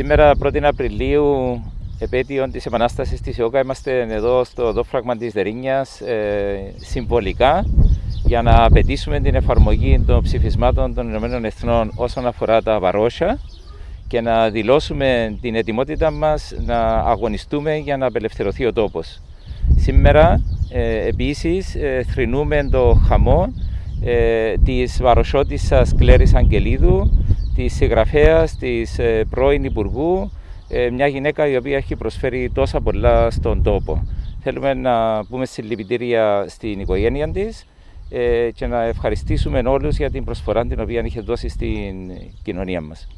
Σήμερα 1η Απριλίου, επέτειο της Επανάστασης της ΕΟΚΑ, είμαστε εδώ στο δόφραγμα της Δερίνιας ε, συμβολικά για να απαιτήσουμε την εφαρμογή των ψηφισμάτων των Ηνωμένων Εθνών όσον αφορά τα βαρόσια και να δηλώσουμε την ετοιμότητα μας να αγωνιστούμε για να απελευθερωθεί ο τόπος. Σήμερα ε, επίσης ε, θρυνούμε το χαμό ε, της βαροσότισσας Κλέρης Αγγελίδου τη συγγραφέα της ε, πρώην Υπουργού, ε, μια γυναίκα η οποία έχει προσφέρει τόσα πολλά στον τόπο. Θέλουμε να πούμε συλληπιτήρια στην οικογένεια της ε, και να ευχαριστήσουμε όλους για την προσφορά την οποία είχε δώσει στην κοινωνία μας.